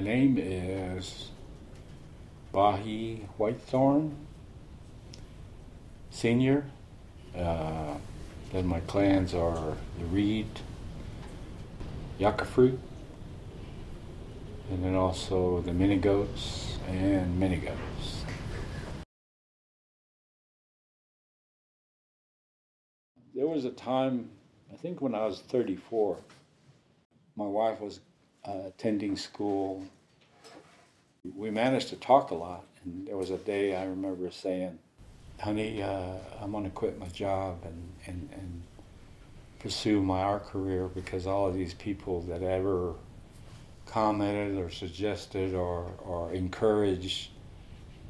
My name is Baje Whitethorne, Senior. Uh, then my clans are the Reed, Yucca Fruit, and then also the Mini Goats and Mini Goats. There was a time, I think when I was 34, my wife was uh, attending school. We managed to talk a lot, and there was a day I remember saying, honey, uh, I'm going to quit my job and, and, and pursue my art career because all of these people that ever commented or suggested or, or encouraged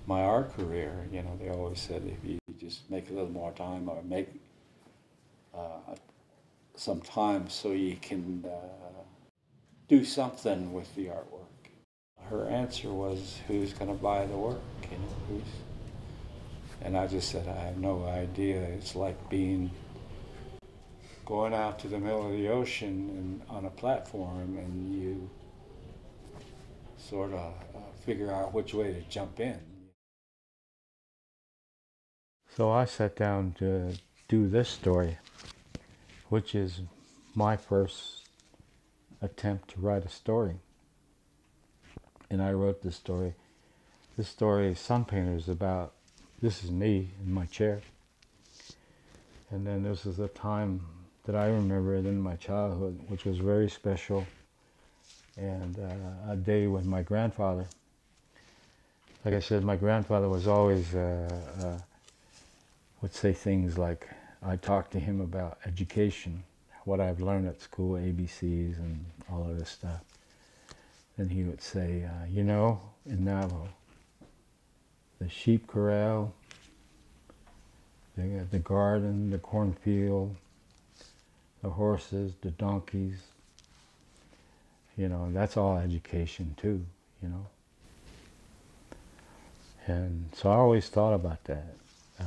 my art career, you know, they always said if you just make a little more time or make uh, some time so you can uh, do something with the artwork. Her answer was, who's going to buy the work? You know, who's and I just said, I have no idea. It's like being going out to the middle of the ocean and on a platform and you sort of uh, figure out which way to jump in. So I sat down to do this story, which is my first attempt to write a story. And I wrote this story. This story, Sun is about this is me in my chair. And then this is a time that I remember in my childhood, which was very special, and uh, a day with my grandfather. Like I said, my grandfather was always uh, uh, would say things like, I talked to him about education, what I've learned at school, ABCs and all of this stuff. And he would say, uh, you know, in Navajo, the sheep corral, the, the garden, the cornfield, the horses, the donkeys. You know, that's all education too, you know. And so I always thought about that, uh,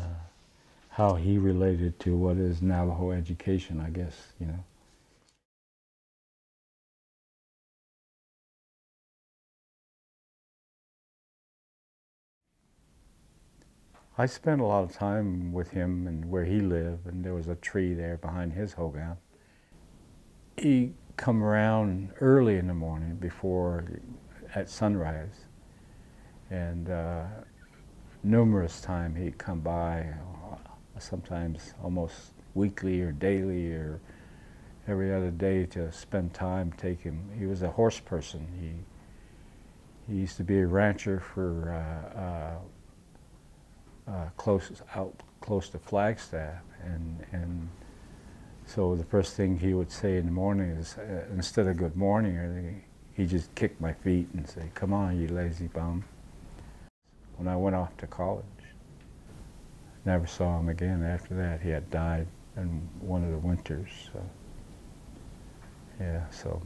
how he related to what is Navajo education, I guess, you know. I spent a lot of time with him and where he lived, and there was a tree there behind his hogan. He come around early in the morning before at sunrise, and uh, numerous times he'd come by, sometimes almost weekly or daily or every other day to spend time. Take him. He was a horse person. He he used to be a rancher for. Uh, uh uh, close out close to Flagstaff, and and so the first thing he would say in the morning is uh, instead of good morning, or he just kicked my feet and say, "Come on, you lazy bum." When I went off to college, never saw him again after that. He had died in one of the winters. So. Yeah, so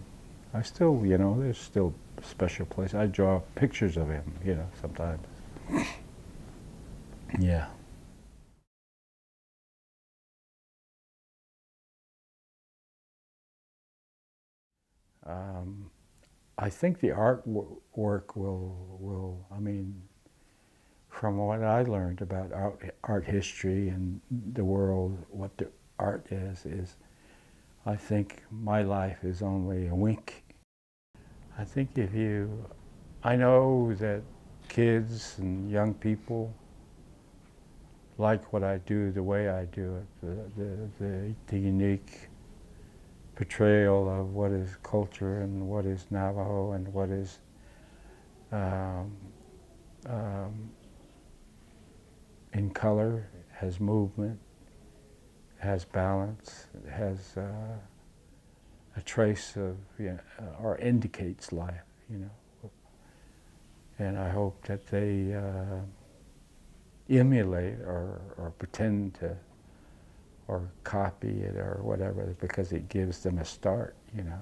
I still, you know, there's still special place. I draw pictures of him, you know, sometimes. Yeah. Um, I think the art work will, will, I mean, from what I learned about art, art history and the world, what the art is, is I think my life is only a wink. I think if you, I know that kids and young people like what I do the way I do it, the, the, the, the, unique portrayal of what is culture and what is Navajo and what is um, um, in color, has movement, has balance, has uh, a trace of, you know, or indicates life, you know. And I hope that they uh, emulate or, or pretend to or copy it or whatever because it gives them a start, you know.